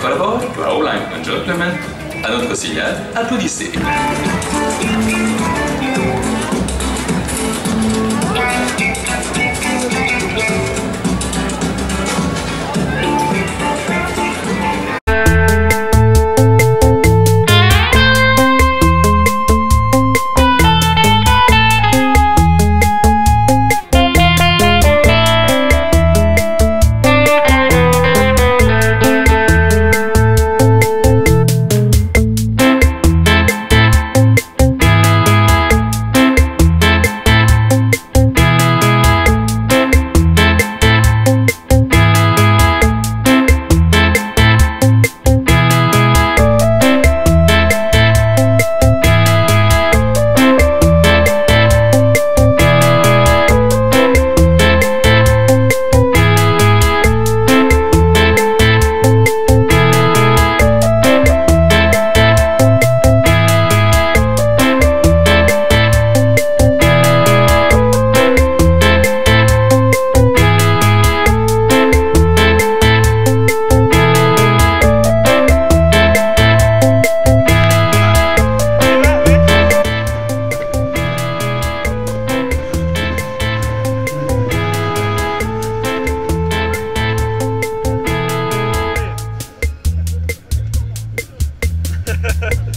Per favore, Fraulein and Gentlemen, hanno consigliato a tutti i seri. Ha ha ha.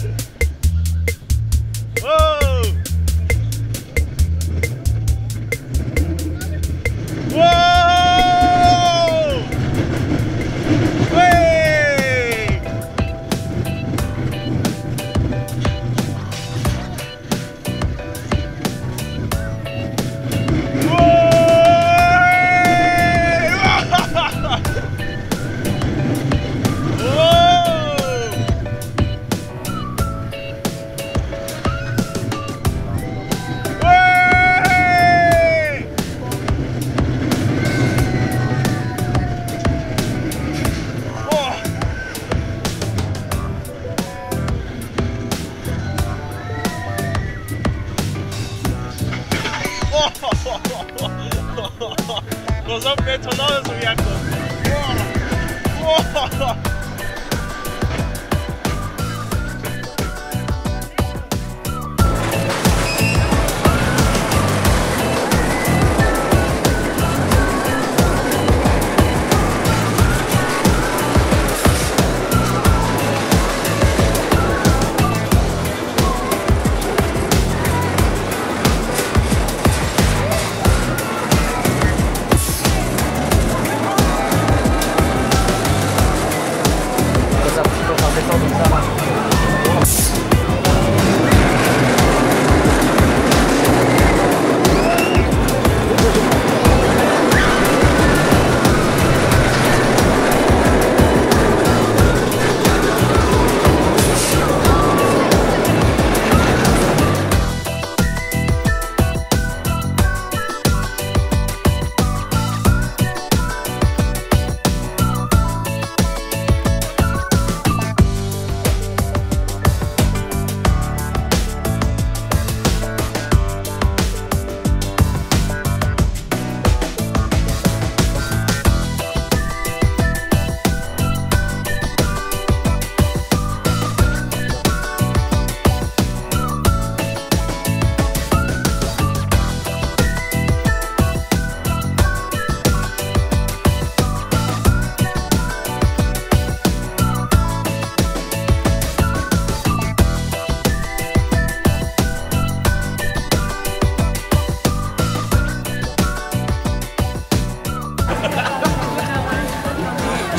Nos han hecho nada de su viaje.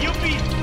You be